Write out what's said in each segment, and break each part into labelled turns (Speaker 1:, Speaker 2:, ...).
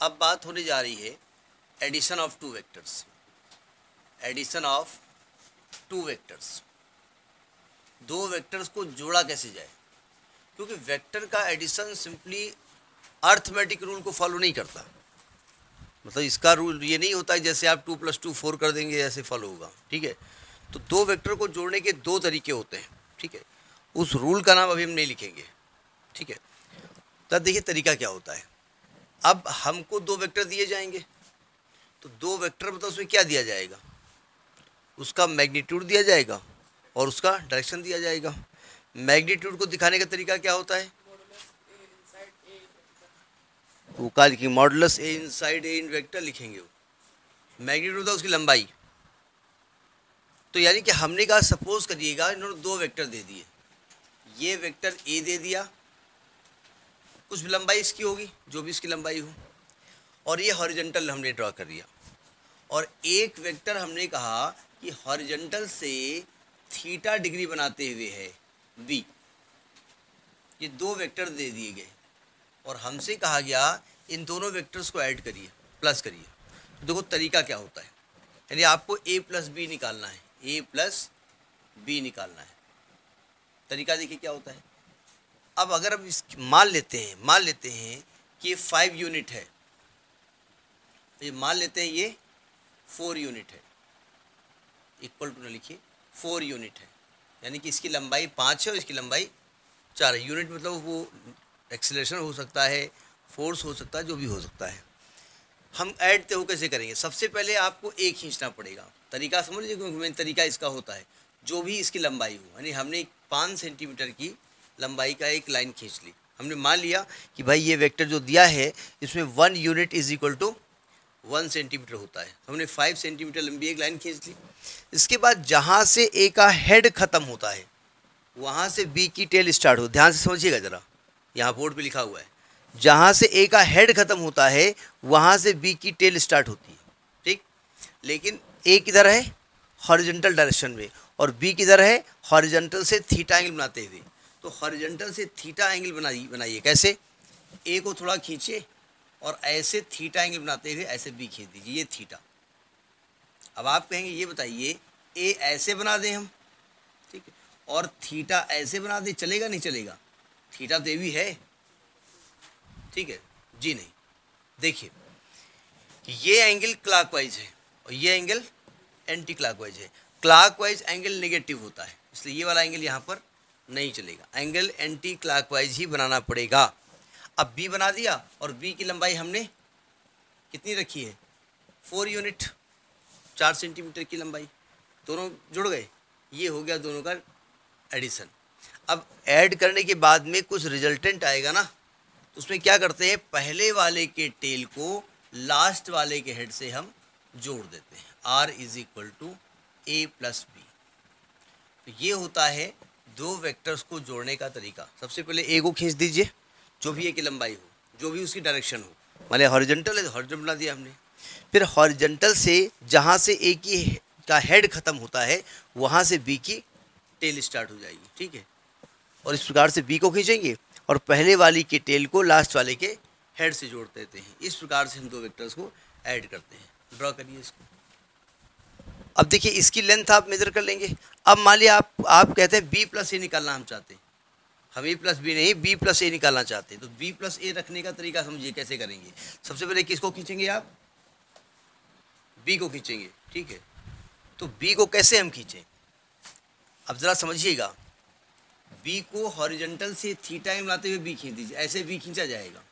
Speaker 1: अब बात होने जा रही है addition of two vectors addition of two vectors दो वेक्टर्स को जोड़ा कैसे जाए? क्योंकि वेक्टर का एडिशन सिंपली अर्थमेटिक रूल को फॉलो नहीं करता। मतलब इसका रूल ये नहीं होता है जैसे आप टू प्लस टू फोर कर देंगे, ऐसे फॉलो होगा। ठीक है? तो दो वेक्टर को जोड़ने के दो तरीके होते हैं। ठीक है? उस रूल का नाम अभी हम नहीं लिखेंगे। ठीक है? तब देखिए तरीका क्या होता है। अब हमको दो वेक्टर दिए जाएँगे। तो दो वेक्टर मतलब उसमें क्या दिया जाएगा? उसका मैग्नीट्यूड दिया जाएगा और उसका डायरेक्शन दिया जाएगा। मैग्नीट्यूड को दिखाने का तरीका क्या होता है? वो कहा लिखेंगे modulus A inside A in vector लिखेंगे वो। मैग्नीट्यूड होता है उसकी लंबाई। तो यानी कि हमने कहा सपोज़ करिएगा, इन्होंने दो वेक्टर दे दिए। ये वेक्टर ए दे दिया कुछ लंबाई इसकी होगी, जो भी इसकी लंबाई हो। और ये हॉरिजेंटल हमने ड्रॉ कर दिया। और एक वेक्टर हमने कहा कि हॉरिजेंटल से थीटा डिग्री बनाते हुए है बी ये दो वेक्टर दे दिए गए। और हमसे कहा गया, इन दोनों वेक्टर्स को ऐड करिए प्लस करिए। तो देखो तरीका क्या होता है। यानी आपको ए प्लस बी निकालना है। ए प्लस बी निकालना है। तरीका देखिए क्या होता है। अब अगर इस मान लेते हैं, मान लेते हैं कि ये फाइव यूनिट है। तो ये मान लेते हैं ये फोर यूनिट है। इक्वल टू ना लिखिए फोर यूनिट है। यानी कि इसकी लंबाई पाँच है और इसकी लंबाई चार है। यूनिट मतलब वो एक्सीलेशन हो सकता है फोर्स हो सकता है, जो भी हो सकता है। हम ऐड तो कैसे करेंगे। सबसे पहले आपको एक खींचना पड़ेगा। तरीका समझ लीजिए, क्योंकि तरीका इसका होता है। जो भी इसकी लंबाई हो, यानी हमने पाँच सेंटीमीटर की लंबाई का एक लाइन खींच ली। हमने मान लिया कि भाई ये वेक्टर जो दिया है, इसमें one unit is equal to one centimetre होता है। हमने फाइव सेंटीमीटर लंबी एक लाइन खींच ली। इसके बाद जहाँ से ए का हेड ख़त्म होता है, वहाँ से बी की टेल स्टार्ट हो। ध्यान से समझिएगा ज़रा। यहाँ बोर्ड पे लिखा हुआ है। जहाँ से ए का हेड ख़त्म होता है, वहाँ से बी की टेल स्टार्ट होती है। ठीक? लेकिन ए किधर है? हॉरिजेंटल डायरेक्शन में। और बी किधर है? हॉरिजेंटल से थीटा एंगल बनाते हुए। तो हॉरिजेंटल से थीटा एंगल बनाइए बनाइए। कैसे? ए को थोड़ा खींचे और ऐसे थीटा एंगल बनाते हुए ऐसे बी खींच दीजिए, ये थीटा अब आप कहेंगे, ये बताइए ए ऐसे बना दें हम, ठीक है? और थीटा ऐसे बना दें, चलेगा, नहीं चलेगा? थीटा तो भी है, ठीक है? जी नहीं। देखिए, ये एंगल क्लॉकवाइज है और ये एंगल एंटी क्लॉकवाइज है। क्लॉकवाइज एंगल नेगेटिव होता है, इसलिए ये वाला एंगल यहाँ पर नहीं चलेगा। एंगल एंटी क्लॉकवाइज ही बनाना पड़ेगा। अब बी बना दिया और बी की लंबाई हमने कितनी रखी है? फोर यूनिट चार सेंटीमीटर की लंबाई। दोनों जुड़ गए। ये हो गया दोनों का एडिशन अब ऐड करने के बाद में कुछ रिजल्टेंट आएगा ना तो उसमें क्या करते हैं? पहले वाले के टेल को लास्ट वाले के हेड से हम जोड़ देते हैं। R is equal to A plus B तो ये होता है दो वेक्टर्स को जोड़ने का तरीका। सबसे पहले ए को खींच दीजिए, जो भी ए की लंबाई हो, जो भी उसकी डायरेक्शन हो। मान हॉरिजेंटल है तो हॉरिजेंटल बना दिया हमने। फिर हॉरिजेंटल से जहाँ से ए की का हेड ख़त्म होता है, वहाँ से बी की टेल स्टार्ट हो जाएगी, ठीक है? और इस प्रकार से बी को खींचेंगे और पहले वाली के टेल को लास्ट वाले के हेड से जोड़ देते हैं। इस प्रकार से हम दो वेक्टर्स को ऐड करते हैं। ड्रॉ करिए इसको। अब देखिए, इसकी लेंथ आप मेजर कर लेंगे। अब मान लिया आप आप कहते हैं बी प्लस ए निकालना हम चाहते हैं। हम ए प्लस बी नहीं बी प्लस ए निकालना चाहते हैं। तो बी प्लस ए रखने का तरीका समझिए, कैसे करेंगे? सबसे पहले किसको खींचेंगे आप? बी को खींचेंगे, ठीक है? तो बी को कैसे हम खींचें? अब ज़रा समझिएगा। बी को हॉरिजेंटल से थीटा में लाते हुए बी खींच दीजिए। ऐसे बी खींचा जाएगा।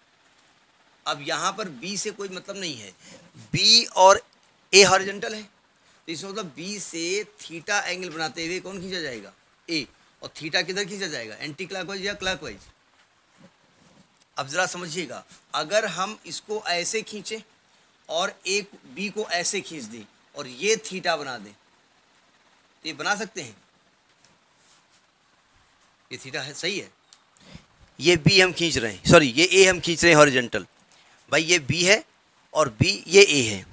Speaker 1: अब यहाँ पर बी से कोई मतलब नहीं है। बी और ए हॉरिजेंटल है। तो इसमें मतलब बी से थीटा एंगल बनाते हुए कौन खींचा जाएगा? ए और थीटा किधर खींचा जाएगा? एंटी क्लॉकवाइज या क्लॉकवाइज अब ज़रा समझिएगा, अगर हम इसको ऐसे खींचें और एक बी को ऐसे खींच दें और ये थीटा बना दें तो ये बना सकते हैं? ये थीटा है, सही है? ये बी हम खींच रहे हैं। सॉरी ये ए हम खींच रहे हैं हॉरिजेंटल भाई, ये बी है और बी ये ए है।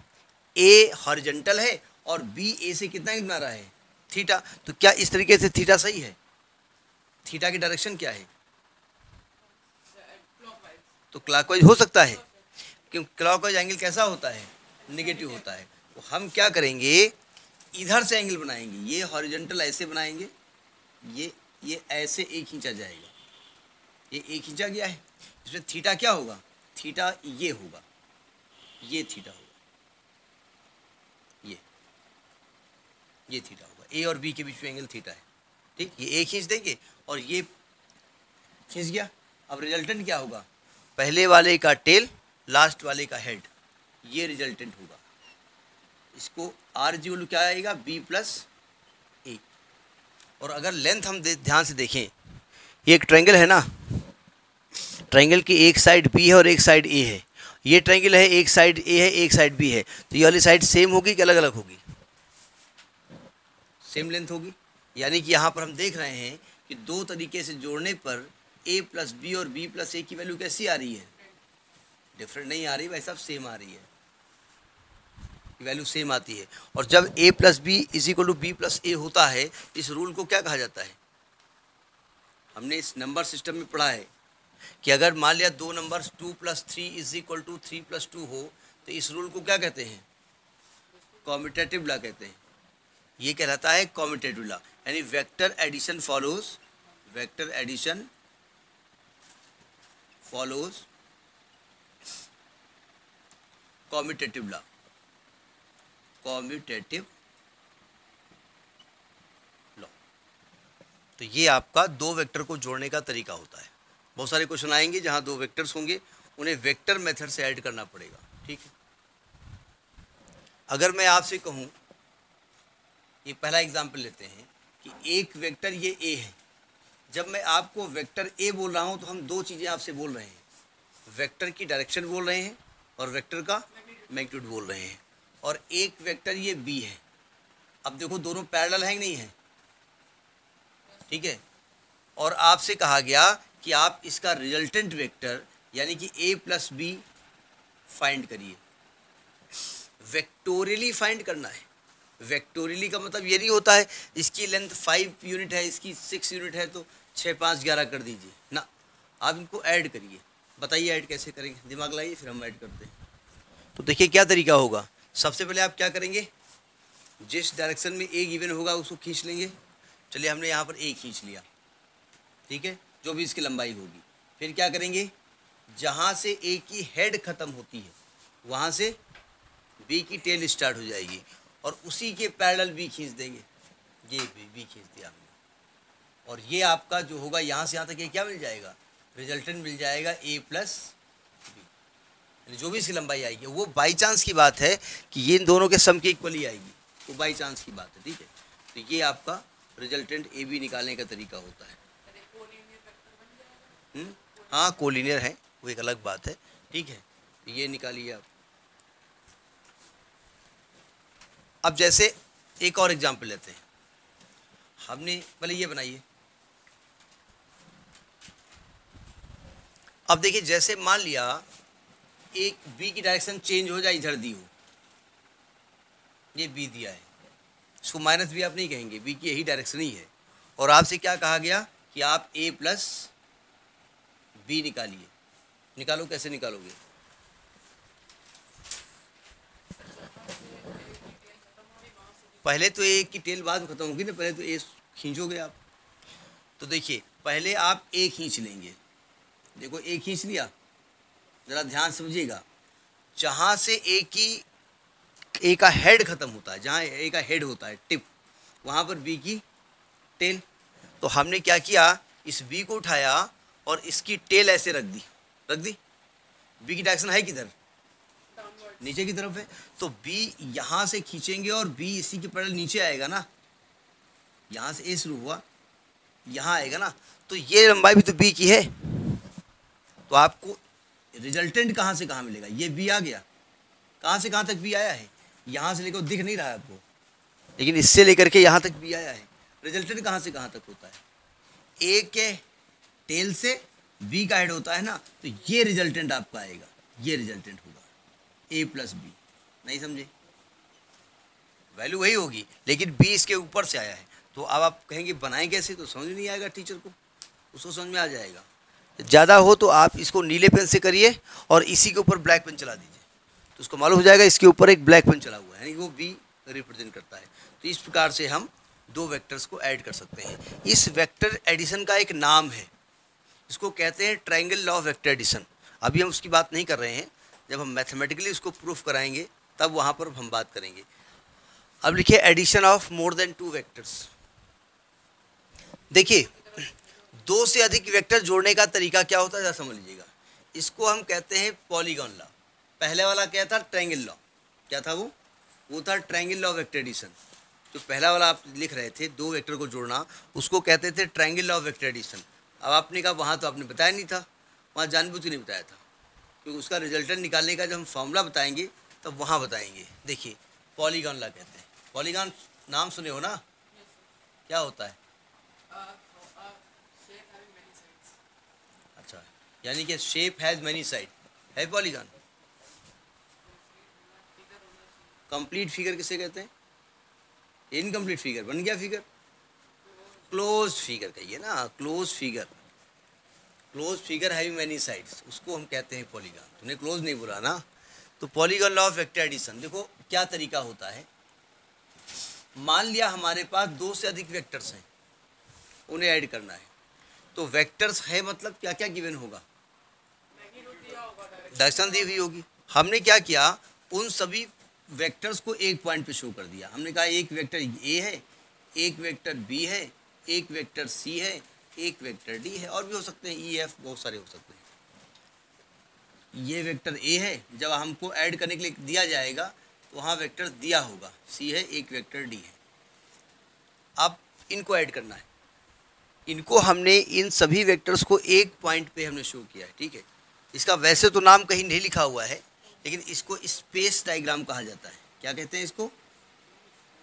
Speaker 1: ए हॉरिजेंटल है और बी ए से कितना बना रहा है? थीटा तो क्या इस तरीके से थीटा सही है? थीटा की डायरेक्शन क्या है? तो क्लॉकवाइज हो सकता है। क्योंकि क्लॉकवाइज एंगल कैसा होता है? निगेटिव होता है। तो हम क्या करेंगे? इधर से एंगल बनाएँगे। ये हॉरिजेंटल ऐसे बनाएँगे। ये ये ऐसे एक खींचा जाएगा। ये एक खींचा गया है। इसमें थीटा क्या होगा? थीटा ये होगा। ये थीटा होगा ये ये थीटा होगा। ए और बी के बीच में एंगल थीटा है। ठीक? ये ए खींच देंगे और ये खींच गया। अब रिजल्टेंट क्या होगा? पहले वाले का टेल लास्ट वाले का हेड ये रिजल्टेंट होगा। इसको आर जी क्या आएगा बी प्लस ए और अगर लेंथ हम ध्यान से देखें, ये एक ट्रायंगल है ना? ट्रायंगल की एक साइड बी है और एक साइड ए है। ये ट्रायंगल है, एक साइड ए है, एक साइड बी है। तो ये वाली साइड सेम होगी कि अलग अलग होगी? सेम लेंथ होगी। यानी कि यहाँ पर हम देख रहे हैं कि दो तरीके से जोड़ने पर ए प्लस बी और बी प्लस ए की वैल्यू कैसी आ रही है? डिफरेंट नहीं आ रही साहब सेम आ रही है। वैल्यू सेम आती है। और जब A plus B is equal to B plus A होता है, इस रूल को क्या कहा जाता है? हमने इस नंबर सिस्टम में पढ़ा है कि अगर मान लिया दो number two plus three is equal to three plus two हो तो इस रूल को क्या कहते हैं? कॉम्पिटेटिव ला कहते हैं। ये कहलाता है? कॉमिटेटिव ला यानी vector addition follows vector addition follows commutative law commutative law तो ये आपका दो वेक्टर को जोड़ने का तरीका होता है। बहुत सारे क्वेश्चन आएँगे जहाँ दो वेक्टर्स होंगे, उन्हें वेक्टर मेथड से ऐड करना पड़ेगा, ठीक है? अगर मैं आपसे कहूँ ये पहला एग्ज़ाम्पल लेते हैं कि एक वेक्टर ये ए है। जब मैं आपको वेक्टर ए बोल रहा हूँ तो हम दो चीज़ें आपसे बोल रहे हैं। वेक्टर की डायरेक्शन बोल रहे हैं और वेक्टर का मैग्नीट्यूड बोल रहे हैं। और एक वेक्टर ये बी है। अब देखो, दोनों पैरेलल हैं नहीं है? ठीक है? और आपसे कहा गया कि आप इसका रिजल्टेंट वेक्टर यानी कि ए प्लस बी फाइंड करिए। वेक्टोरियली फाइंड करना है। वेक्टोरियली का मतलब ये नहीं होता है, इसकी लेंथ फाइव यूनिट है, इसकी सिक्स यूनिट है तो छः पाँच, ग्यारह कर दीजिए। ना, आप इनको ऐड करिए। बताइए ऐड कैसे करेंगे? दिमाग लाइए फिर हम ऐड करते हैं। तो देखिए क्या तरीका होगा। सबसे पहले आप क्या करेंगे? जिस डायरेक्शन में ए गिवन होगा, उसको खींच लेंगे। चलिए, हमने यहाँ पर ए खींच लिया। ठीक है? जो भी इसकी लंबाई होगी। फिर क्या करेंगे? जहाँ से ए की हेड ख़त्म होती है, वहाँ से बी की टेल स्टार्ट हो जाएगी। और उसी के पैरेलल भी खींच देंगे। ये बी बी खींच दिया हमने। और ये आपका जो होगा, यहाँ से यहाँ तक ये क्या मिल जाएगा? रिजल्टेंट मिल जाएगा ए प्लस बी यानी जो भी इसकी लंबाई आएगी, वो बाई चांस की बात है कि ये इन दोनों के सम के इक्वली आएगी। वो बाई चांस की बात है, ठीक है? तो ये आपका रिजल्टेंट ए बी निकालने का तरीका होता है। हुँ? हम्म? हाँ कोलिनियर है, वो एक अलग बात है, ठीक है? तो ये निकालिए आप। अब जैसे एक और एग्ज़ाम्पल लेते हैं। हमने, पहले ये बनाइए। अब देखिए, जैसे मान लिया एक बी की डायरेक्शन चेंज हो जाए, इधर दी हो। ये बी दिया है। इसको माइनस भी आप नहीं कहेंगे बी की यही डायरेक्शन ही है। और आपसे क्या कहा गया कि आप ए प्लस बी निकालिए। निकालो, कैसे निकालोगे? पहले तो एक की टेल बाद में खत्म होगी ना, पहले तो ए खींचोगे आप। तो देखिए, पहले आप ए खींच लेंगे। देखो ए खींच लिया। ज़रा ध्यान समझिएगा। जहाँ से ए की ए का हेड ख़त्म होता है, जहाँ ए का हेड होता है टिप वहाँ पर बी की टेल तो हमने क्या किया? इस बी को उठाया और इसकी टेल ऐसे रख दी। रख दी? बी की डायरेक्शन है किधर? नीचे की तरफ़ है तो बी यहाँ से खींचेंगे और बी इसी के पैरल नीचे आएगा ना। यहाँ से ए शुरू हुआ, यहाँ आएगा ना। तो ये लंबाई भी तो बी की है। तो आपको रिजल्टेंट कहाँ से कहाँ मिलेगा? ये बी आ गया। कहाँ से कहाँ तक बी आया है? यहाँ से लेकर दिख नहीं रहा है आपको। लेकिन इससे लेकर के यहाँ तक बी आया है। रिजल्टेंट कहाँ से कहाँ तक होता है? ए के टेल से बी का हेड होता है ना तो ये रिजल्टेंट आपका आएगा। ये रिजल्टेंट होगा। ए प्लस बी नहीं समझे? वैल्यू वही होगी, लेकिन बी इसके ऊपर से आया है। तो अब आप कहेंगे, बनाएँ कैसे? तो समझ नहीं आएगा टीचर को। उसको समझ में आ जाएगा। ज़्यादा हो तो आप इसको नीले पेन से करिए और इसी के ऊपर ब्लैक पेन चला दीजिए। तो उसको मालूम हो जाएगा, इसके ऊपर एक ब्लैक पेन चला हुआ है। यानी वो बी रिप्रेजेंट करता है। तो इस प्रकार से हम दो वेक्टर्स को ऐड कर सकते हैं। इस वेक्टर एडिशन का एक नाम है। इसको कहते हैं ट्रायंगल लॉ वेक्टर एडिशन अभी हम उसकी बात नहीं कर रहे हैं। जब हम मैथमेटिकली उसको प्रूफ कराएँगे, तब वहाँ पर हम बात करेंगे। अब लिखिए addition of more than two vectors देखिए, दो से अधिक वेक्टर जोड़ने का तरीका क्या होता है समझ लीजिएगा। इसको हम कहते हैं पॉलीगॉन लॉ पहले वाला क्या था? ट्रायंगल लॉ क्या था वो? वो था ट्रायंगल लॉ वेक्टर एडिशन जो पहला वाला आप लिख रहे थे, दो वेक्टर को जोड़ना, उसको कहते थे ट्रायंगल लॉ वेक्टर एडिशन अब आपने कहा, वहाँ तो आपने बताया नहीं था। वहाँ जानबूझ नहीं बताया था। क्योंकि उसका रिजल्टन निकालने का जब हम फॉर्मूला बताएँगे, तब वहाँ बताएँगे। देखिए पॉलीगॉन ला कहते हैं। पॉलीगॉन नाम सुने हो ना? क्या होता है? अच्छा यानी कि शेप हैज़ मैनी साइड है पॉलीगॉन कंप्लीट फिगर किसे कहते हैं? इनकम्प्लीट फिगर बन गया फिगर क्लोज फिगर कहिए ना close figure close figure have many sides उसको हम कहते हैं पॉलीगॉन तुमने क्लोज नहीं बोला ना? तो polygon law of vector addition देखो, क्या तरीका होता है? मान लिया हमारे पास दो से अधिक वेक्टर्स हैं। उन्हें ऐड करना है। तो वेक्टर्स है मतलब क्या क्या गिवन होगा? दर्शन दी हुई होगी। हमने क्या किया? उन सभी वेक्टर्स को एक पॉइंट पे शो कर दिया। हमने कहा एक वेक्टर ए है, एक वेक्टर बी है, एक वेक्टर सी है एक वेक्टर डी है और भी हो सकते हैं ई e, एफ़ बहुत सारे हो सकते हैं। ये वेक्टर ए है जब हमको ऐड करने के लिए दिया जाएगा तो वहाँ वेक्टर दिया होगा। सी है एक वेक्टर डी है। अब इनको ऐड करना है। इनको हमने इन सभी वेक्टर्स को एक पॉइंट पे हमने शो किया है ठीक है? इसका वैसे तो नाम कहीं नहीं लिखा हुआ है लेकिन इसको स्पेस डायग्राम कहा जाता है। क्या कहते हैं इसको?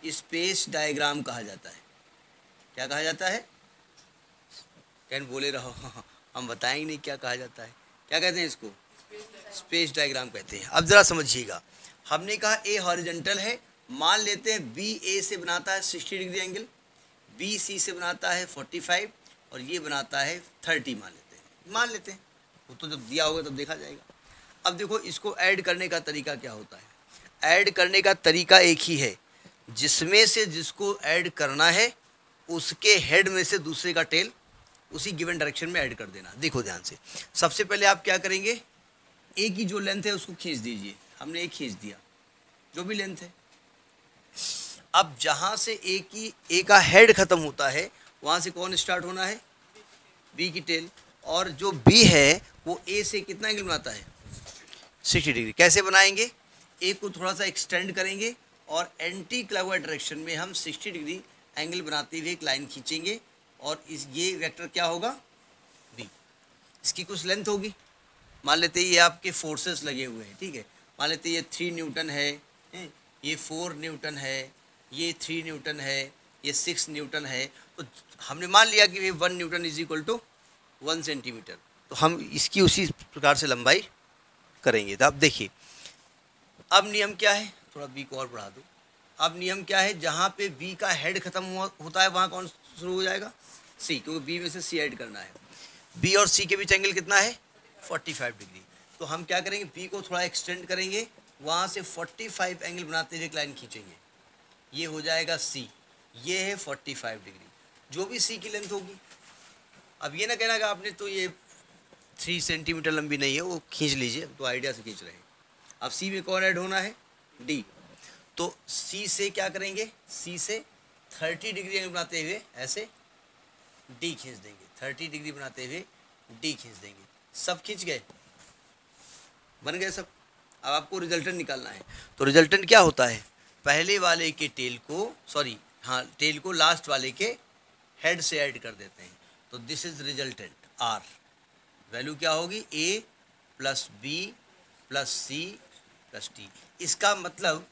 Speaker 1: स्पेस डायग्राम कहा जाता है। क्या कहा जाता है? कैन बोले रहो हम बताएँगे नहीं क्या कहा जाता है। क्या कहते हैं इसको? स्पेस डायग्राम कहते हैं। अब ज़रा समझिएगा। हमने कहा ए हॉरिजेंटल है, मान लेते हैं बी ए से बनाता है sixty degree angle B C से बनाता है फोर्टी फाइव और ये बनाता है थर्टी मान लेते हैं। मान लेते हैं। वो तो जब दिया होगा तब देखा जाएगा। अब देखो इसको ऐड करने का तरीका क्या होता है? ऐड करने का तरीका एक ही है। जिसमें से जिसको ऐड करना है, उसके हेड में से दूसरे का टेल उसी गिवन डायरेक्शन में ऐड कर देना। देखो ध्यान से। सबसे पहले आप क्या करेंगे? ए की जो लेंथ है उसको खींच दीजिए। हमने एक खींच दिया। जो भी लेंथ है। अब जहाँ से ए की ए का हेड खत्म होता है, वहाँ से कौन स्टार्ट होना है? बी की टेल और जो बी है, वो ए से कितना एंगल बनाता है? सिक्सटी डिग्री कैसे बनाएँगे? ए को थोड़ा सा एक्सटेंड करेंगे और एंटी क्लाइवर डायरेक्शन में हम 60 डिग्री एंगल बनाते हुए एक लाइन खींचेंगे। और इस, ये वेक्टर क्या होगा? बी इसकी कुछ लेंथ होगी। मान लेते ये आपके फोर्सेस लगे हुए हैं, ठीक है? मान लेते ये थ्री न्यूटन है ये फोर न्यूटन है, ये थ्री न्यूटन है, ये सिक्स न्यूटन है। तो हमने मान लिया कि one newton is equal to one centimetre तो हम इसकी उसी प्रकार से लंबाई करेंगे। तो अब देखिए, अब नियम क्या है? थोड़ा बी को और बढ़ा दो। अब नियम क्या है? जहाँ पे बी का हेड खत्म हुआ, होता है, वहाँ कौन शुरू हो जाएगा? सी क्योंकि बी में से सी ऐड करना है। बी और सी के बीच एंगल कितना है? 45 डिग्री तो हम क्या करेंगे? बी को थोड़ा एक्सटेंड करेंगे। वहाँ से 45 एंगल बनाते हुए एक लाइन खींचेंगे। ये हो जाएगा सी ये है 45 डिग्री जो भी सी की लेंथ होगी। अब ये ना कहना कि आपने तो ये थ्री सेंटीमीटर लंबी नहीं है, वो खींच लीजिए। तो आइडिया से खींच रहे हैं। अब सी में कौन ऐड होना है? डी तो सी से क्या करेंगे? सी से थर्टी डिग्री एंगल बनाते हुए ऐसे डी खींच देंगे। थर्टी डिग्री बनाते हुए डी खींच देंगे। सब खींच गए। बन गए सब। अब आपको रिजल्टेंट निकालना है। तो रिजल्टेंट क्या होता है? पहले वाले के टेल को सॉरी हाँ टेल को लास्ट वाले के हेड से ऐड कर देते हैं। तो this is resultant R value क्या होगी? A plus B plus C plus T इसका मतलब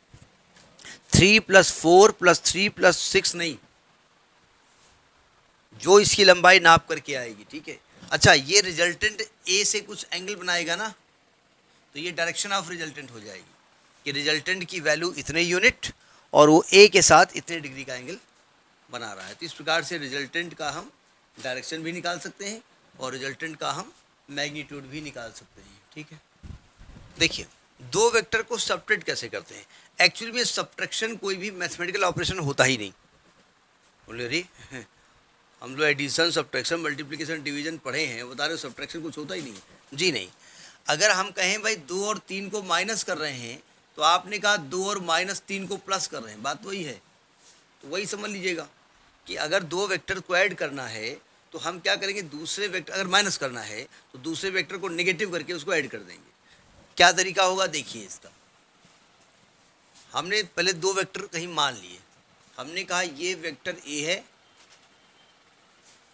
Speaker 1: three plus four plus three plus six नहीं। जो इसकी लंबाई नाप करके आएगी, ठीक है? अच्छा ये रिजल्टेंट ए से कुछ एंगल बनाएगा ना तो ये डायरेक्शन ऑफ़ रिजल्टेंट हो जाएगी कि रिजल्टेंट की वैल्यू इतने यूनिट और वो ए के साथ इतने डिग्री का एंगल बना रहा है। तो इस प्रकार से रिजल्टेंट का हम डायरेक्शन भी निकाल सकते हैं और रिजल्टेंट का हम मैग्नीट्यूड भी निकाल सकते हैं, ठीक है? देखिए दो वेक्टर को सब्ट्रैक्ट कैसे करते हैं? एक्चुअली में सब्ट्रैक्शन कोई भी मैथमेटिकल ऑपरेशन होता ही नहीं। बोले, अरे, हम लोग एडिशन सब्ट्रैक्शन मल्टीप्लिकेशन डिवीज़न पढ़े हैं, बता रहे सब्ट्रैक्शन कुछ होता ही नहीं जी नहीं। अगर हम कहें, भाई, दो और तीन को माइनस कर रहे हैं तो आपने कहा दो और माइनस तीन को प्लस कर रहे हैं। बात वही है। तो वही समझ लीजिएगा कि अगर दो वेक्टर को ऐड करना है तो हम क्या करेंगे? दूसरे वेक्टर अगर माइनस करना है तो दूसरे वेक्टर को नेगेटिव करके उसको ऐड कर देंगे। क्या तरीका होगा? देखिए इसका। हमने पहले दो वेक्टर कहीं मान लिए। हमने कहा ये वेक्टर ए है।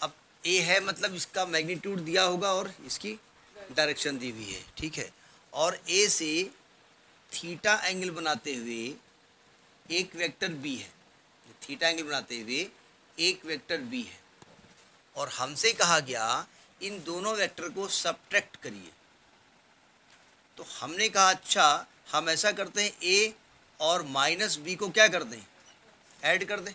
Speaker 1: अब ए है मतलब इसका मैग्नीट्यूड दिया होगा और इसकी डायरेक्शन दी हुई है, ठीक है? और ए से थीटा एंगल बनाते हुए एक वेक्टर बी है। थीटा एंगल बनाते हुए एक वेक्टर बी है। और हमसे कहा गया, इन दोनों वेक्टर को सब्ट्रैक्ट करिए। तो हमने कहा अच्छा हम ऐसा करते हैं ए और माइनस बी को क्या कर दें? ऐड कर दें?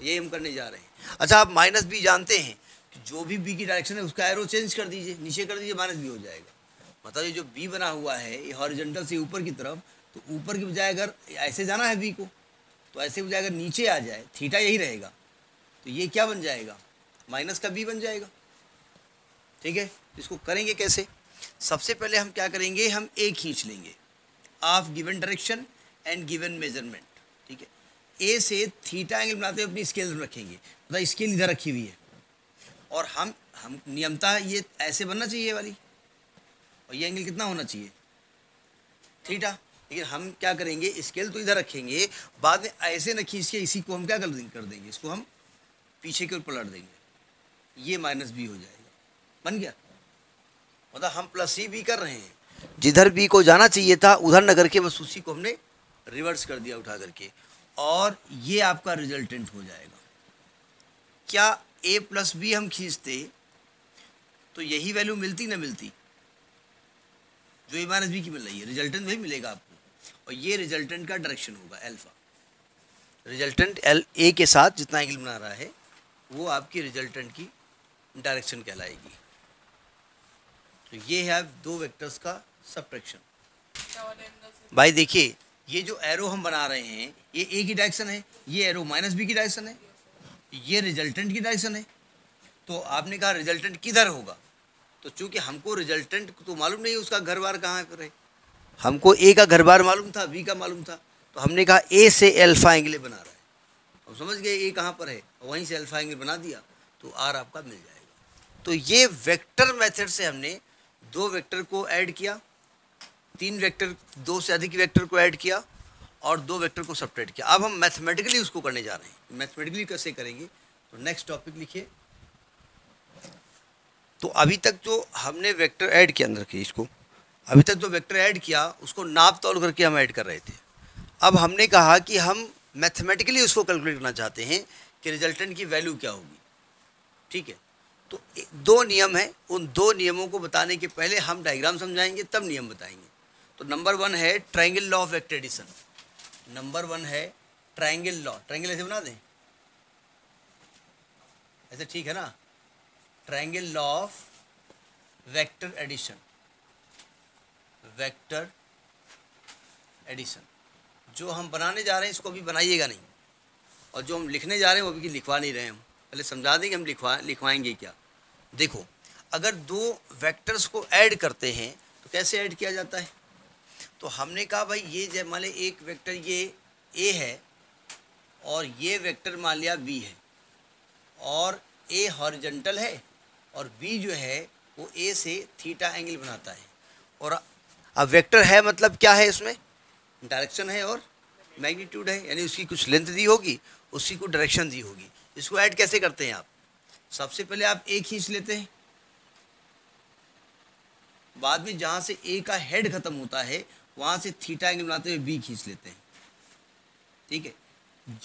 Speaker 1: ये हम करने जा रहे हैं। अच्छा आप माइनस बी जानते हैं कि जो भी बी की डायरेक्शन है, उसका एरो चेंज कर दीजिए, नीचे कर दीजिए, माइनस बी हो जाएगा। मतलब ये जो बी बना हुआ है, ये हॉरिजेंटल से ऊपर की तरफ़ तो ऊपर की बजाय अगर ऐसे जाना है बी को तो ऐसे बजाय अगर नीचे आ जाए थीटा यही रहेगा। तो ये क्या बन जाएगा? माइनस का बी बन जाएगा। ठीक है? इसको करेंगे कैसे? सबसे पहले हम क्या करेंगे, हम ए खींच लेंगे। Of given direction and given measurement ठीक है? ए से थीटा एंगल बनाते हुए अपनी स्केल रखेंगे। मतलब स्केल इधर रखी हुई है। और हम हम नियमता ये ऐसे बनना चाहिए वाली। और ये एंगल कितना होना चाहिए? थीटा लेकिन हम क्या करेंगे स्केल तो इधर रखेंगे। बाद में ऐसे न खींच के इसी को हम क्या कर देंगे कर देंगे। इसको हम पीछे की ओर पलट देंगे। ये माइनस बी हो जाएगा। बन गया? मतलब हम प्लस सी भी कर रहे हैं। जिधर बी को जाना चाहिए था, उधर न करके बस उसी को हमने रिवर्स कर दिया उठा करके। और ये आपका रिजल्टेंट हो जाएगा। क्या ए प्लस बी हम खींचते तो यही वैल्यू मिलती ना मिलती? जो ए माइनस बी की मिल रही है रिजल्टेंट वही मिलेगा आपको। और ये रिजल्टेंट का डायरेक्शन होगा एल्फा रिजल्टेंट एल ए के साथ जितना एंगल बना रहा है, वो आपकी रिजल्टेंट की डायरेक्शन कहलाएगी। तो ये है दो वेक्टर्स का सब्ट्रैक्शन भाई देखिए ये जो एरो हम बना रहे हैं ये ए की डायरेक्शन है ये एरो माइनस बी की डायरेक्शन है ये रिजल्टेंट की डायरेक्शन है। तो आपने कहा रिजल्टेंट किधर होगा? तो चूँकि हमको रिजल्टेंट तो मालूम नहीं उसका घर बार कहाँ पर है। हमको ए का घर बार मालूम था बी का मालूम था तो हमने कहा ए से एल्फा एंगल बना रहा है। अब समझ गए ए कहाँ पर है? वहीं से अल्फ़ा एंगल बना दिया तो आर आपका मिल जाएगा। तो ये वेक्टर मेथड से हमने दो वेक्टर को ऐड किया, तीन वेक्टर, दो से अधिक वेक्टर को ऐड किया और दो वेक्टर को सपरेट किया। अब हम मैथमेटिकली उसको करने जा रहे हैं। मैथमेटिकली कैसे करेंगे? तो नेक्स्ट टॉपिक लिखिए। तो अभी तक जो हमने वेक्टर ऐड किया अंदर की इसको, अभी तक जो वेक्टर ऐड किया, उसको नाप तोल करके हम ऐड कर रहे थे। अब हमने कहा कि हम मैथमेटिकली उसको कैलकुलेट करना चाहते हैं कि रिजल्टेंट की वैल्यू क्या होगी। ठीक है? तो दो नियम हैं। उन दो नियमों को बताने के पहले हम डायग्राम समझाएँगे, तब नियम बताएँगे। तो नंबर वन है triangle law of vector addition number one है ट्राइंगल लॉ ट्राइंगल ऐसे बना दें। ऐसे ठीक है ना? Triangle law of vector addition vector addition जो हम बनाने जा रहे हैं, इसको अभी बनाइएगा नहीं। और जो हम लिखने जा रहे हैं, वो अभी लिखवा नहीं रहे हम। पहले समझा देंगे हम लिखवा, लिखवाएँगे क्या? देखो, अगर दो वेक्टर्स को ऐड करते हैं तो कैसे ऐड किया जाता है? तो हमने कहा, भाई, ये जब मान लिया एक वेक्टर ये ए है और ये वेक्टर मान लिया बी है और ए हॉरिजेंटल है और बी जो है, वो ए से थीटा एंगल बनाता है। और अब वेक्टर है मतलब क्या है इसमें? डायरेक्शन है और मैग्नीट्यूड है, यानी उसकी कुछ लेंथ दी होगी, उसी को डायरेक्शन दी होगी। इसको ऐड कैसे करते हैं आप? सबसे पहले आप ए खींच लेते हैं। बाद में जहाँ से ए का हेड खत्म होता है, वहाँ से थीटा एंगल बनाते हुए बी खींच लेते हैं। ठीक है?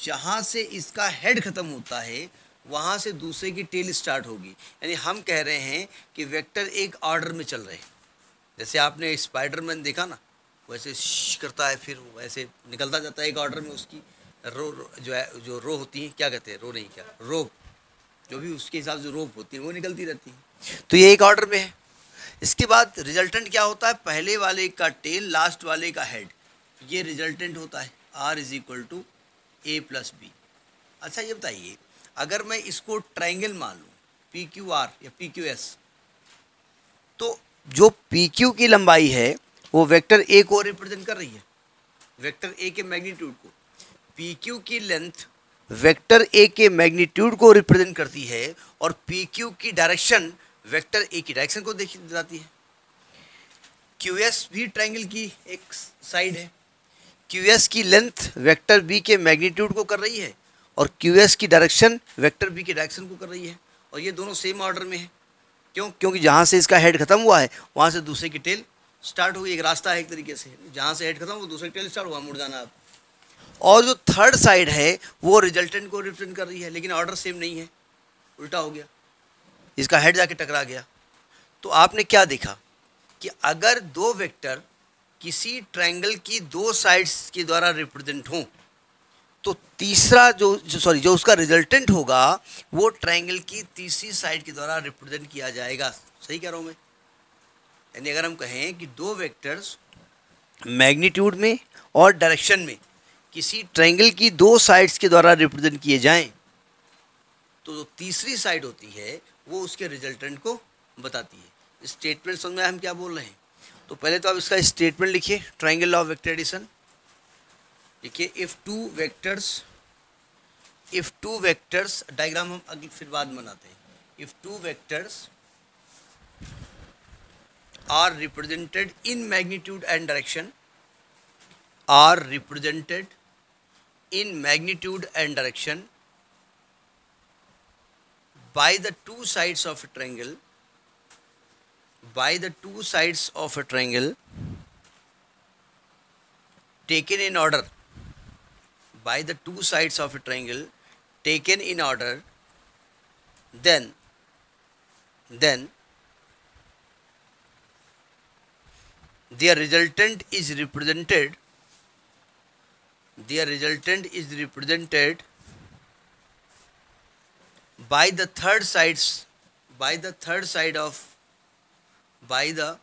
Speaker 1: जहाँ से इसका हेड खत्म होता है, वहाँ से दूसरे की टेल स्टार्ट होगी। यानी हम कह रहे हैं कि वेक्टर एक ऑर्डर में चल रहे हैं। जैसे आपने स्पाइडरमैन देखा ना, वैसे करता है, फिर वैसे निकलता जाता है एक ऑर्डर में उसकी। रो, रो जो है जो रो होती है क्या कहते हैं? रो नहीं क्या? रोप जो भी उसके हिसाब से रोप होती है वो निकलती रहती है। तो ये एक ऑर्डर में है। इसके बाद रिजल्टेंट क्या होता है? पहले वाले का टेल लास्ट वाले का हेड ये रिजल्टेंट होता है। R is equal to A plus B अच्छा ये बताइए अगर मैं इसको ट्राइंगल मान लूँ पी क्यू आर या पी क्यू एस तो जो पी क्यू की लंबाई है वो वेक्टर ए को रिप्रेजेंट कर रही है। वेक्टर ए के मैग्नीट्यूड को। पी क्यू की लेंथ वेक्टर ए के मैग्नीट्यूड को रिप्रेजेंट करती है और पी क्यू की डायरेक्शन वेक्टर ए की डायरेक्शन को देखी जाती है। क्यू एस भी ट्राइंगल की एक साइड है। क्यू एस की लेंथ वेक्टर बी के मैग्नीट्यूड को कर रही है और क्यू एस की डायरेक्शन वेक्टर बी के डायरेक्शन को कर रही है। और ये दोनों सेम ऑर्डर में है। क्यों? क्योंकि जहाँ से इसका हेड खत्म हुआ है, वहाँ से दूसरे की टेल स्टार्ट हुई एक रास्ता है एक तरीके से। जहाँ से हेड खत्म हुआ दूसरे की टेल स्टार्ट हुआ। मुड़ जाना आप। और जो थर्ड साइड है, वो रिजल्टेंट को रिप्रेजेंट कर रही है, लेकिन ऑर्डर सेम नहीं है। उल्टा हो गया। इसका हेड जाके टकरा गया। तो आपने क्या देखा? कि अगर दो वेक्टर किसी ट्रायंगल की दो साइड्स के द्वारा रिप्रेजेंट हों तो तीसरा जो सॉरी जो उसका रिजल्टेंट होगा, वो ट्रायंगल की तीसरी साइड के द्वारा रिप्रेजेंट किया जाएगा। सही कह रहा हूँ मैं? यानी अगर हम कहें कि दो वेक्टर्स मैग्नीट्यूड में और डायरेक्शन में किसी ट्रायंगल की दो साइड्स के द्वारा रिप्रेजेंट किए जाएँ तो जो तीसरी साइड होती है, वो उसके रिजल्टेंट को बताती है। स्टेटमेंट समझ में हम क्या बोल रहे हैं? तो पहले तो आप इसका स्टेटमेंट लिखिए ट्राइंगल ऑफ़ वेक्टर एडिशन देखिए if two vectors if two vectors diagram हम अगली, फिर बाद बनाते हैं। If two vectors are represented in magnitude and direction are represented in magnitude and direction by the two sides of a triangle by the two sides of a triangle taken in order by the two sides of a triangle taken in order then then their resultant is represented their resultant is represented by the third sides by the third side of by the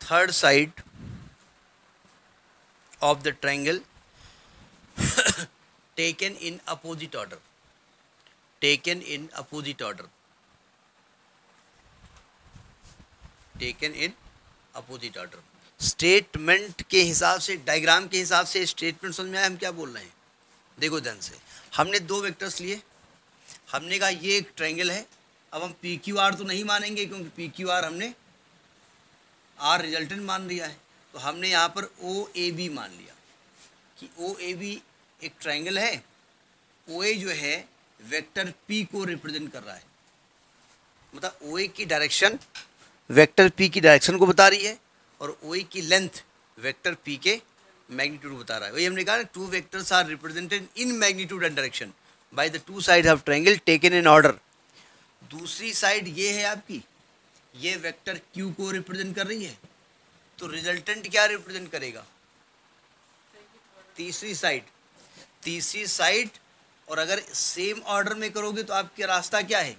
Speaker 1: third side of the triangle taken in opposite order taken in opposite order taken in opposite order statement के हिसाब से, diagram के हिसाब से statement समझ में आया हम क्या बोल रहे हैं? देखो ध्यान से। हमने दो वेक्टर्स लिए। हमने कहा ये एक ट्रायंगल है। अब हम पी क्यू आर तो नहीं मानेंगे क्योंकि पी क्यू आर हमने आर रिजल्टेंट मान लिया है। तो हमने यहाँ पर ओ ए बी मान लिया कि ओ ए बी एक ट्रायंगल है। ओ ए जो है वेक्टर पी को रिप्रेजेंट कर रहा है। मतलब ओ ए की डायरेक्शन वेक्टर पी की डायरेक्शन को बता रही है। और ओ ए की लेंथ वेक्टर पी के मैग्नीट्यूड बता रहा है। वही हमने कहा two vectors are represented in magnitude and direction by the two side of triangle taken in order दूसरी साइड ये है आपकी, ये वेक्टर क्यू को रिप्रेजेंट कर रही है। तो रिजल्टेंट क्या रिप्रेजेंट करेगा? तीसरी साइड तीसरी साइड और अगर सेम ऑर्डर में करोगे तो आपका रास्ता क्या है?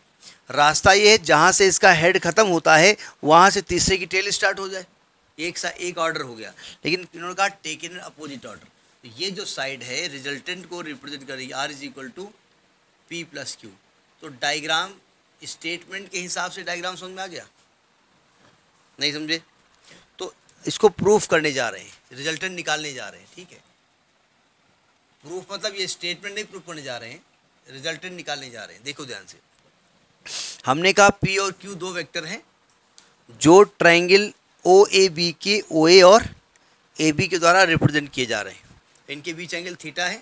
Speaker 1: रास्ता ये है, जहाँ से इसका हेड खत्म होता है, वहाँ से तीसरे की टेल स्टार्ट हो जाए। एक सा एक ऑर्डर हो गया। लेकिन इन्होंने कहा टेक इन अपोजिट ऑर्डर तो ये जो साइड है रिजल्टेंट को रिप्रेजेंट कर रही R is equal to P plus Q तो डायग्राम स्टेटमेंट के हिसाब से डायग्राम समझ में आ गया? नहीं समझे? तो इसको प्रूफ करने जा रहे हैं रिजल्टेंट निकालने जा रहे हैं, ठीक है? प्रूफ मतलब ये स्टेटमेंट नहीं प्रूफ करने जा रहे हैं रिजल्टेंट निकालने जा रहे हैं। देखो ध्यान से। हमने कहा पी और क्यू दो वेक्टर हैं, जो ट्रायंगल ओ ए बी के ओ ए और ए बी के द्वारा रिप्रेजेंट किए जा रहे हैं। इनके बीच एंगल थीटा है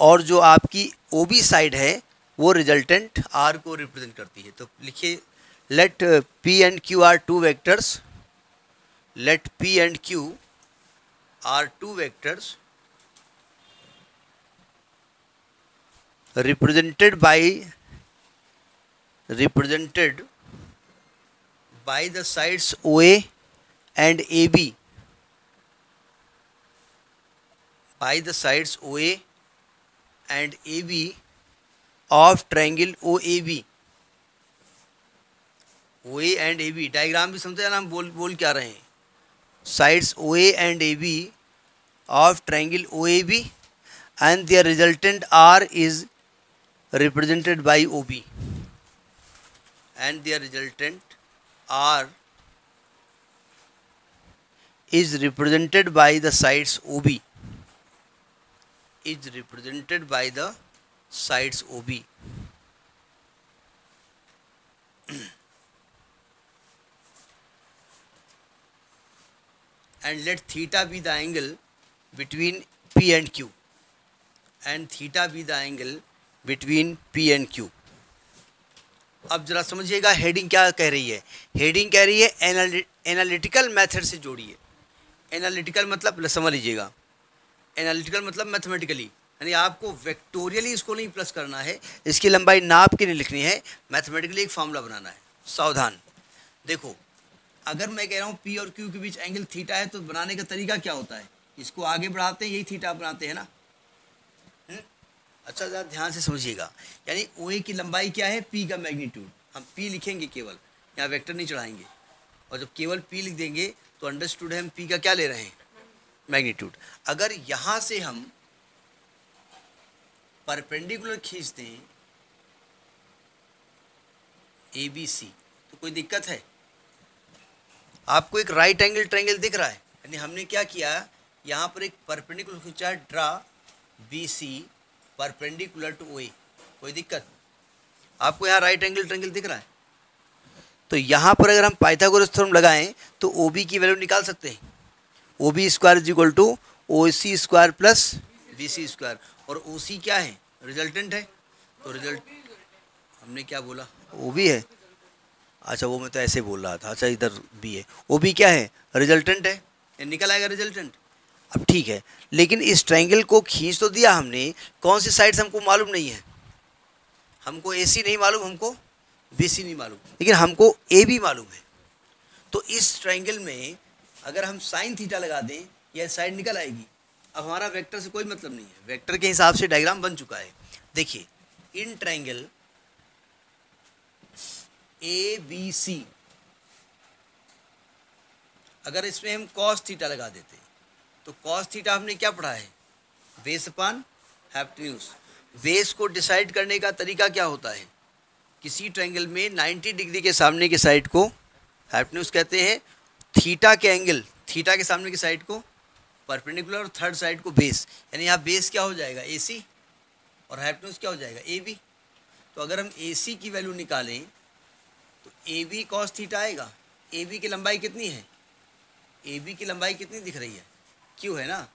Speaker 1: और जो आपकी ओ बी साइड है, वो रिजल्टेंट आर को रिप्रेजेंट करती है। तो लिखिए let P and Q are two vectors let P and Q are two vectors represented by represented by the sides OA and A B by the sides O A and A B of triangle O A B O A and A B diagram भी समझते हैं ना हम बोल बोल क्या रहे हैं? Sides O A and A B of triangle O A B and their resultant R is represented by O B and their resultant R is represented by the sides OB is represented by the sides OB and let theta be the angle between P and Q and theta be the angle between P and Q. अब जरा समझिएगा heading क्या कह रही है heading कह रही है एनालिटिकल मेथड से जोड़िए एनालिटिकल मतलब समझ लीजिएगा। एनालिटिकल मतलब मैथमेटिकली यानी आपको वेक्टोरियली इसको नहीं प्लस करना है, इसकी लंबाई नाप के नहीं लिखनी है मैथमेटिकली एक फॉर्मूला बनाना है। सावधान। देखो, अगर मैं कह रहा हूँ पी और क्यू के बीच एंगल थीटा है तो बनाने का तरीका क्या होता है? इसको आगे बढ़ाते हैं, यही थीटा बनाते हैं ना? हम्म? अच्छा ज़रा ध्यान से समझिएगा। यानी ओ ए की लंबाई क्या है? पी का मैग्नीट्यूड हम पी लिखेंगे केवल, यहाँ वेक्टर नहीं चढ़ाएँगे। और जब केवल पी लिख देंगे तो अंडरस्टूड है, हम पी का क्या ले रहे हैं? मैग्नीट्यूड अगर यहाँ से हम परपेंडिकुलर खींच दें ए बी सी तो कोई दिक्कत है? आपको एक राइट एंगल ट्रायंगल दिख रहा है। यानी हमने क्या किया? यहाँ पर एक परपेंडिकुलर खींचा है draw B C perpendicular to O कोई दिक्कत? आपको यहाँ राइट एंगल ट्रायंगल दिख रहा है? तो यहाँ पर अगर हम पाइथागोरस थ्योरम लगाएँ तो ओ बी की वैल्यू निकाल सकते हैं। O B square is equal to O C square plus B C square और ओ सी क्या है? रिजल्टेंट है। तो रिज़ल्ट हमने क्या बोला? ओ बी है। अच्छा वो मैं तो ऐसे बोल रहा था। अच्छा इधर बी है। ओ बी क्या है? रिजल्टेंट है। निकल आएगा रिजल्टेंट अब ठीक है। लेकिन इस ट्रायंगल को खींच तो दिया हमने। कौन सी साइड हमको मालूम नहीं है? हमको ए सी नहीं मालूम, हमको बी सी नहीं मालूम। लेकिन हमको ए बी मालूम है। तो इस ट्रायंगल में अगर हम साइन थीटा लगा दें, यह साइड निकल आएगी। अब हमारा वेक्टर से कोई मतलब नहीं है। वेक्टर के हिसाब से डायग्राम बन चुका है। देखिए, in triangle A B C अगर इसमें हम कॉस थीटा लगा देते तो कॉस थीटा हमने क्या पढ़ा है? बेस अपान हैप्टन्यूज बेस को डिसाइड करने का तरीका क्या होता है? किसी ट्रायंगल में 90 डिग्री के सामने के साइड को हैप्टन्यूज कहते हैं थीटा के एंगल थीटा के सामने की साइड को परपेंडिकुलर और थर्ड साइड को बेस यानी यहाँ बेस क्या हो जाएगा? ए सी और हैप्टन्यूज क्या हो जाएगा? ए बी तो अगर हम ए सी की वैल्यू निकालें तो ए बी कॉस थीटा आएगा. ए बी की लंबाई कितनी है? ए बी की लंबाई कितनी दिख रही है? क्यू है ना?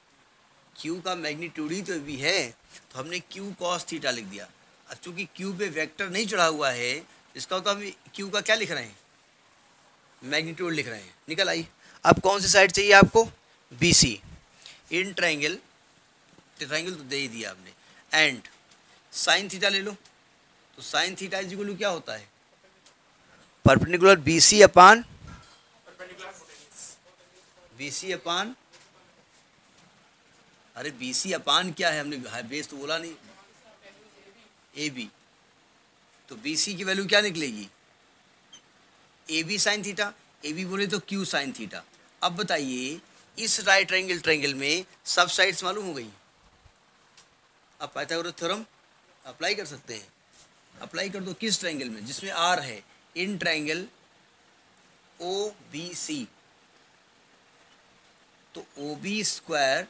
Speaker 1: क्यू का मैग्नीट्यूड ही तो भी है. तो हमने क्यू कॉस थीटा लिख दिया. अब चूँकि क्यू पे वेक्टर नहीं चढ़ा हुआ है, इसका तो हम क्यू का क्या लिख रहे हैं? मैग्नीट्यूड लिख रहे हैं। निकल आई। अब कौन सी साइड चाहिए आपको? B C in triangle triangle तो दे ही दिया आपने। एंड साइन थीटा ले लो। तो साइन थीटा इज़ क्या होता है? Perpendicular B C upon B C upon अरे बी सी अपान क्या है? हमने बेस तो बोला नहीं। ए बी तो बी सी की वैल्यू क्या निकलेगी? A B sine theta A B बोले तो क्यू साइन थीटा अब बताइए, इस राइट ट्रायंगल ट्रायंगल में सब साइड्स मालूम हो गई? अब पाइथागोरस थ्योरम अप्लाई कर सकते हैं। अप्लाई कर दो किस ट्रायंगल में? जिसमें आर है। In triangle O B C तो O B square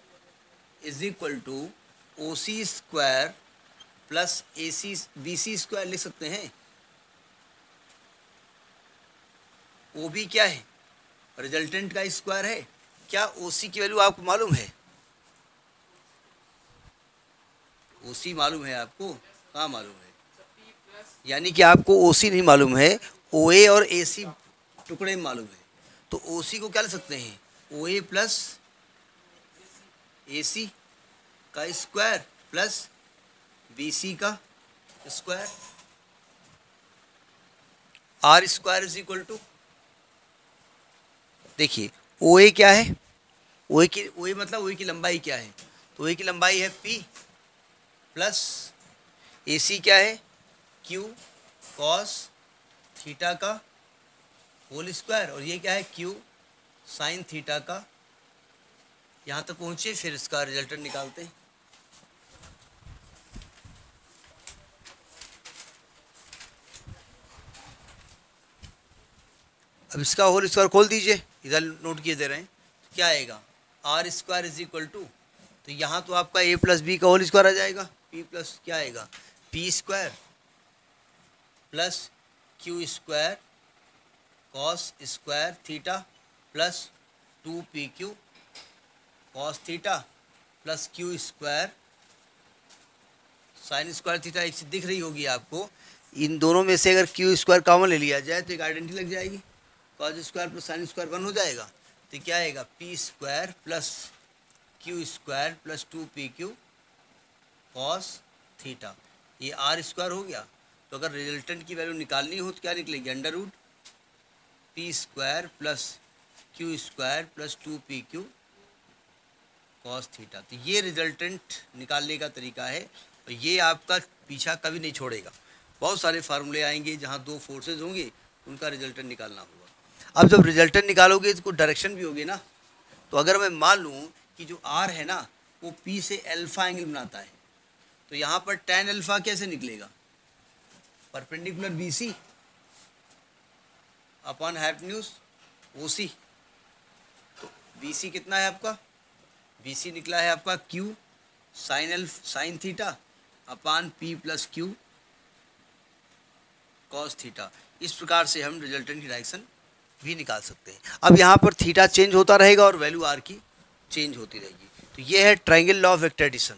Speaker 1: is equal to O C square plus A C B C square लिख सकते हैं। ओ बी क्या है? रिजल्टेंट का स्क्वायर है। क्या ओ सी की वैल्यू आपको मालूम है? ओ सी मालूम है आपको? कहाँ मालूम है। यानी कि आपको ओ सी नहीं मालूम है, ओ ए और ए सी टुकड़े में मालूम है। तो ओ सी को क्या ले सकते हैं? O A plus A C का स्क्वायर प्लस बी सी का square R square is equal to देखिए ओ ए क्या है? ओ ए की ओ ए मतलब ओ ए की लंबाई क्या है? तो ओ ए की लंबाई है पी प्लस ए सी क्या है? क्यू कॉस थीटा का होल स्क्वायर और ये क्या है? क्यू साइन थीटा का। यहाँ तक पहुँचे, फिर इसका रिजल्टेंट निकालते हैं। अब इसका होल स्क्वायर खोल दीजिए। इधर नोट किए दे रहे हैं। क्या आएगा? R square is equal to तो यहाँ तो आपका ए प्लस बी का होल स्क्वायर आ जाएगा। पी प्लस क्या आएगा? P square plus Q square cos square theta plus two P Q cos theta plus Q square sine square theta एक दिख रही होगी आपको। इन दोनों में से अगर क्यू स्क्वायर कॉमन ले लिया जाए तो एक आइडेंटिटी लग जाएगी। Cos square plus sine square one हो जाएगा। तो क्या आएगा? P square plus Q square plus two P Q cos theta ये आर स्क्वायर हो गया। तो अगर रिजल्टेंट की वैल्यू निकालनी हो तो क्या निकलेगी? Under root P square plus Q square plus two P Q cos theta तो ये रिजल्टेंट निकालने का तरीका है और ये आपका पीछा कभी नहीं छोड़ेगा। बहुत सारे फार्मूले आएँगे जहाँ दो फोर्सेज होंगे, उनका रिजल्टेंट निकालना होगा। अब जब रिजल्टेंट निकालोगे तो डायरेक्शन भी होगी ना। तो अगर मैं मान लूँ कि जो आर है ना, वो पी से एल्फा एंगल बनाता है। तो यहाँ पर टेन एल्फा कैसे निकलेगा? परपेंडिकुलर बी सी अपॉन न्यूज़ ओ सी तो बी सी कितना है आपका? बी सी निकला है आपका Q sine alpha sine theta upon P plus Q cos theta इस प्रकार से हम रिजल्टेंट की डायरेक्शन भी निकाल सकते हैं। अब यहाँ पर थीटा चेंज होता रहेगा और वैल्यू आर की चेंज होती रहेगी। तो ये है triangle law of vector addition.